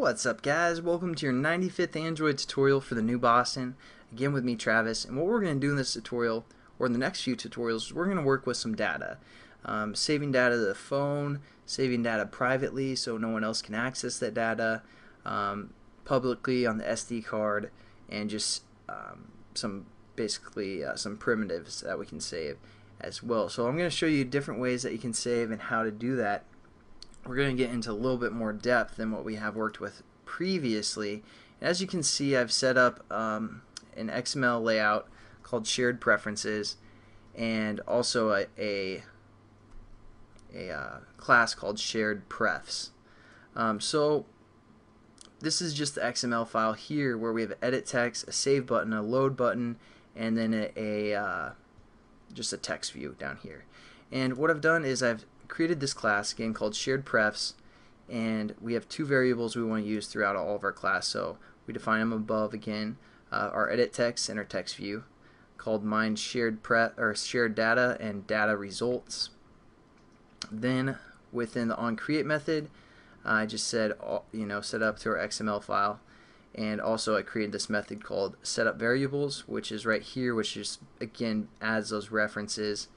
What's up guys? Welcome to your 95th Android tutorial for the new Boston. Again with me Travis and what we're going to do in this tutorial or in the next few tutorials we're going to work with some data. Um, saving data to the phone, saving data privately so no one else can access that data, um, publicly on the SD card and just um, some basically uh, some primitives that we can save as well. So I'm going to show you different ways that you can save and how to do that we're going to get into a little bit more depth than what we have worked with previously. And as you can see, I've set up um, an XML layout called Shared Preferences and also a, a, a uh, class called Shared Prefs. Um, so this is just the XML file here where we have edit text, a save button, a load button, and then a, a uh, just a text view down here. And what I've done is I've created this class again called shared prefs and we have two variables we want to use throughout all of our class. So we define them above again uh, our edit text and our text view called mine shared pref or shared data and data results. Then within the on create method I just said you know set up to our XML file and also I created this method called setup variables which is right here which just again adds those references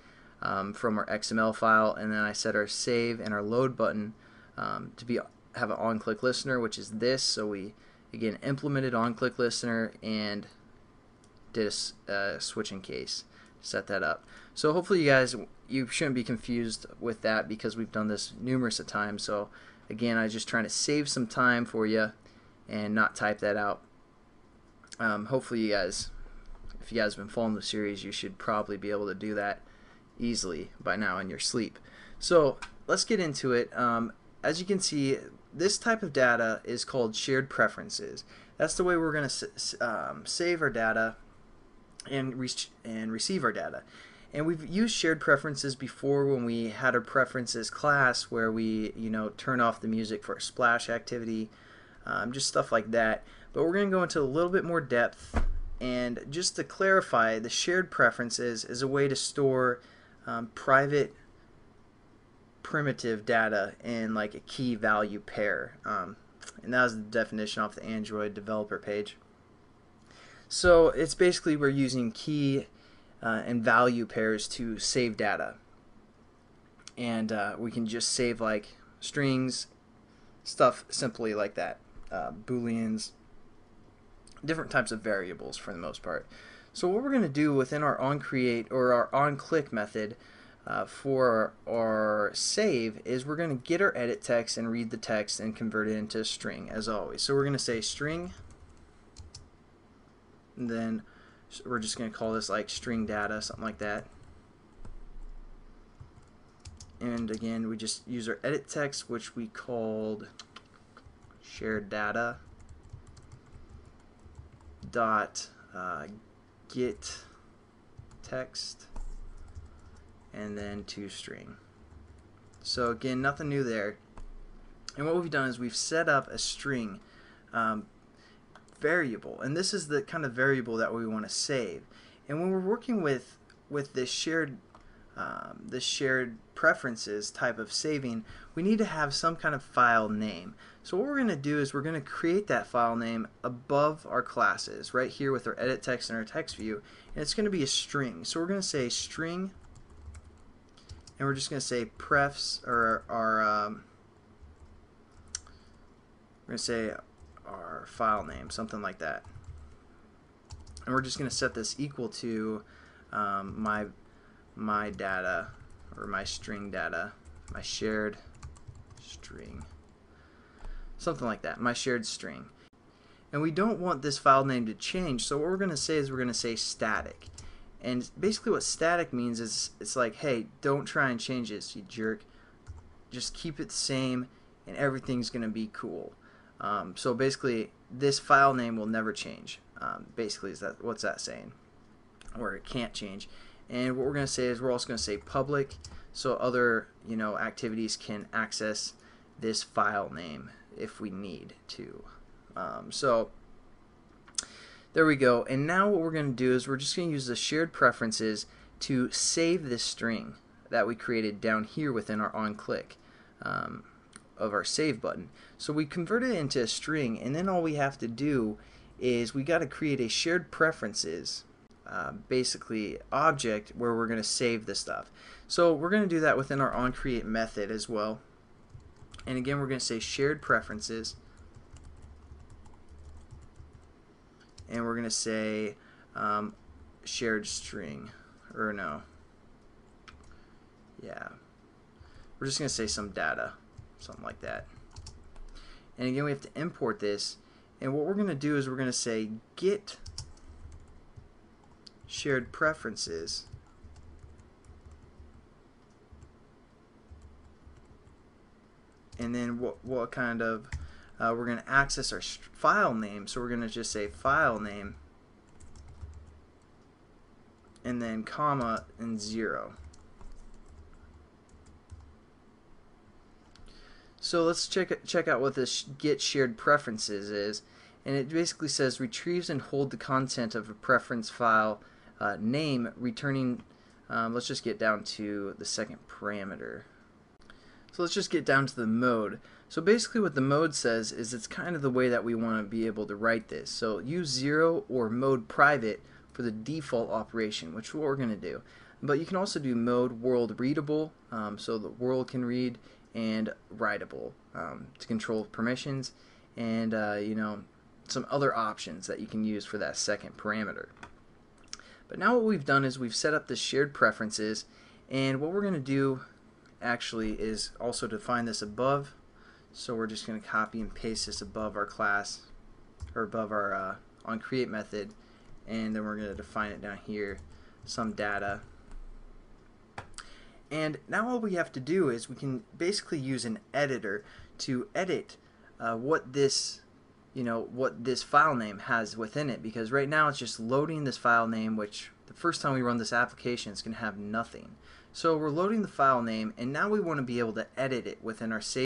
um, from our XML file and then I set our save and our load button um, to be have an on-click listener which is this. So we again implemented on-click listener and did a uh, switching case set that up. So hopefully you guys you shouldn't be confused with that because we've done this numerous of times. So again I was just trying to save some time for you and not type that out. Um, hopefully you guys if you guys have been following the series you should probably be able to do that easily by now in your sleep. So let's get into it. Um, as you can see, this type of data is called shared preferences. That's the way we're going to um, save our data and, re and receive our data. And we've used shared preferences before when we had a preferences class where we, you know, turn off the music for a splash activity, um, just stuff like that. But we're going to go into a little bit more depth. And just to clarify, the shared preferences is a way to store um, private primitive data in like a key value pair. Um, and that was the definition off the Android developer page. So it's basically we're using key uh, and value pairs to save data. And uh, we can just save like strings, stuff simply like that. Uh, booleans, different types of variables for the most part. So what we're going to do within our onCreate or our onClick method uh, for our save is we're going to get our edit text and read the text and convert it into a string as always. So we're going to say string and then we're just going to call this like string data, something like that. And again, we just use our edit text, which we called shared data dot uh, get text and then to string. So again, nothing new there. And what we've done is we've set up a string um, variable, and this is the kind of variable that we want to save. And when we're working with with this shared um, this shared preferences type of saving, we need to have some kind of file name. So what we're going to do is we're going to create that file name above our classes, right here with our edit text and our text view, and it's going to be a string. So we're going to say string, and we're just going to say prefs, or our, um, we're going to say our file name, something like that. And we're just going to set this equal to um, my my data or my string data, my shared string, something like that, my shared string. And we don't want this file name to change, so what we're going to say is we're going to say static. And basically what static means is it's like, hey, don't try and change this, you jerk. Just keep it the same and everything's going to be cool. Um, so basically, this file name will never change. Um, basically, is that what's that saying? Or it can't change. And what we're going to say is we're also going to say public so other you know activities can access this file name if we need to. Um, so there we go. And now what we're going to do is we're just going to use the shared preferences to save this string that we created down here within our onClick. Um, of our save button. So we convert it into a string and then all we have to do is we got to create a shared preferences uh, basically object where we're going to save the stuff. So we're going to do that within our onCreate method as well. And again we're going to say shared preferences. And we're going to say um, shared string or no. Yeah. We're just going to say some data something like that. And again we have to import this. And what we're going to do is we're going to say get shared preferences. And then what, what kind of uh, we're going to access our file name. So we're going to just say file name. And then comma and zero. So let's check check out what this get shared preferences is. And it basically says retrieves and hold the content of a preference file uh, name returning um, let's just get down to the second parameter so let's just get down to the mode. So basically what the mode says is it's kind of the way that we want to be able to write this. So use 0 or mode private for the default operation, which what we're going to do. But you can also do mode world readable, um, so the world can read, and writable um, to control permissions, and uh, you know some other options that you can use for that second parameter. But now what we've done is we've set up the shared preferences, and what we're going to do actually is also define this above. So we're just going to copy and paste this above our class or above our uh, on create method and then we're going to define it down here some data and now all we have to do is we can basically use an editor to edit uh, what this you know what this file name has within it because right now it's just loading this file name which the first time we run this application it's going to have nothing. So we're loading the file name and now we want to be able to edit it within our save